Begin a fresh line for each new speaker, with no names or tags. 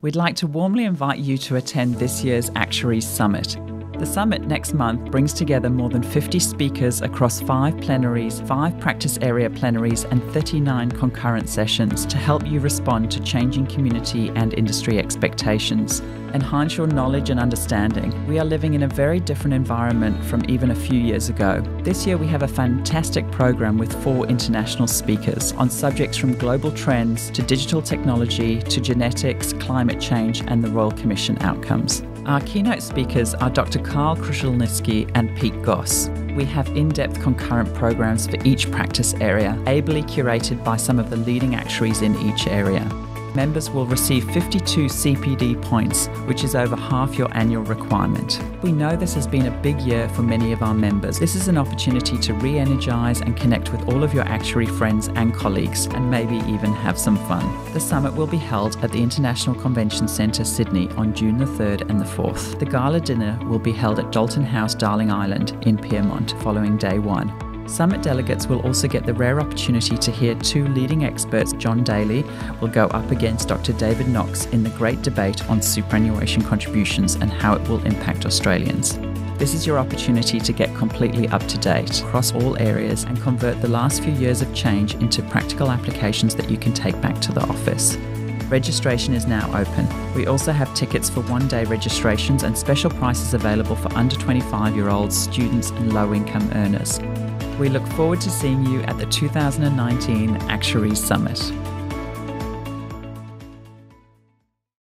We'd like to warmly invite you to attend this year's Actuaries Summit. The summit next month brings together more than 50 speakers across five plenaries, five practice area plenaries, and 39 concurrent sessions to help you respond to changing community and industry expectations. Enhance your knowledge and understanding. We are living in a very different environment from even a few years ago. This year, we have a fantastic program with four international speakers on subjects from global trends to digital technology to genetics, climate change, and the Royal Commission outcomes. Our keynote speakers are Dr. Karl Kruszelnicki and Pete Goss. We have in depth concurrent programs for each practice area, ably curated by some of the leading actuaries in each area members will receive 52 CPD points, which is over half your annual requirement. We know this has been a big year for many of our members. This is an opportunity to re energise and connect with all of your actuary friends and colleagues, and maybe even have some fun. The summit will be held at the International Convention Centre, Sydney, on June the 3rd and the 4th. The gala dinner will be held at Doltone House, Darling Island, in Pyrmont, following day one. Summit delegates will also get the rare opportunity to hear two leading experts. John Daly will go up against Dr. David Knox in the great debate on superannuation contributions and how it will impact Australians. This is your opportunity to get completely up to date across all areas and convert the last few years of change into practical applications that you can take back to the office. Registration is now open. We also have tickets for one day registrations and special prices available for under 25 year olds, students, and low income earners. We look forward to seeing you at the 2019 Actuaries Summit.